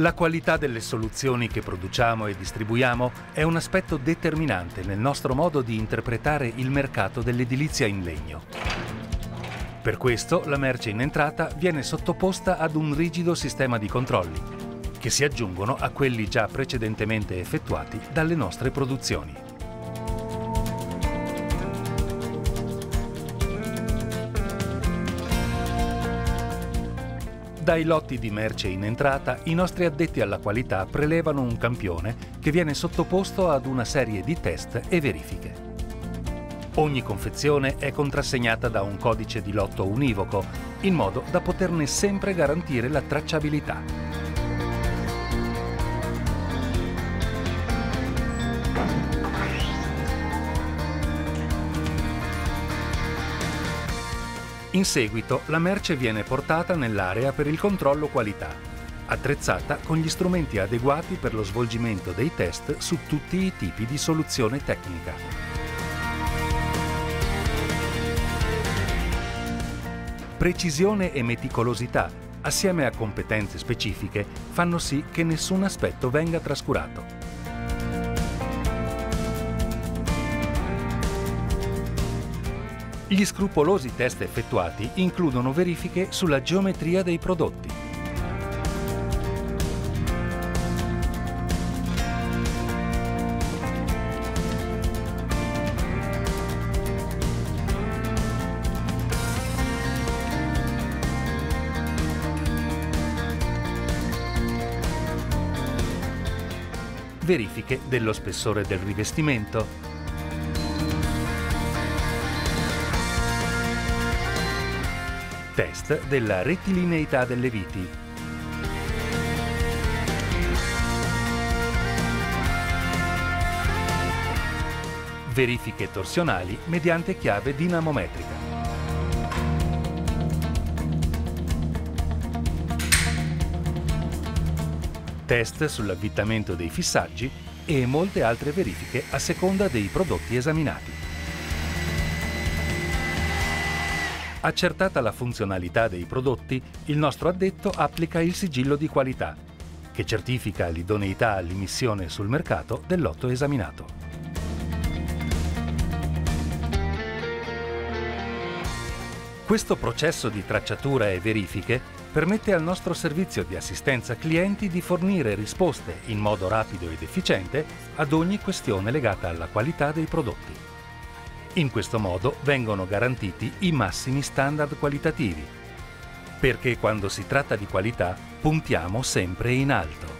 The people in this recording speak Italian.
La qualità delle soluzioni che produciamo e distribuiamo è un aspetto determinante nel nostro modo di interpretare il mercato dell'edilizia in legno. Per questo la merce in entrata viene sottoposta ad un rigido sistema di controlli, che si aggiungono a quelli già precedentemente effettuati dalle nostre produzioni. Dai lotti di merce in entrata, i nostri addetti alla qualità prelevano un campione che viene sottoposto ad una serie di test e verifiche. Ogni confezione è contrassegnata da un codice di lotto univoco, in modo da poterne sempre garantire la tracciabilità. In seguito la merce viene portata nell'area per il controllo qualità, attrezzata con gli strumenti adeguati per lo svolgimento dei test su tutti i tipi di soluzione tecnica. Precisione e meticolosità, assieme a competenze specifiche, fanno sì che nessun aspetto venga trascurato. Gli scrupolosi test effettuati includono verifiche sulla geometria dei prodotti. Verifiche dello spessore del rivestimento, test della rettilineità delle viti. Verifiche torsionali mediante chiave dinamometrica. Test sull'avvittamento dei fissaggi e molte altre verifiche a seconda dei prodotti esaminati. Accertata la funzionalità dei prodotti, il nostro addetto applica il sigillo di qualità, che certifica l'idoneità all'immissione sul mercato del lotto esaminato. Questo processo di tracciatura e verifiche permette al nostro servizio di assistenza clienti di fornire risposte in modo rapido ed efficiente ad ogni questione legata alla qualità dei prodotti. In questo modo vengono garantiti i massimi standard qualitativi, perché quando si tratta di qualità puntiamo sempre in alto.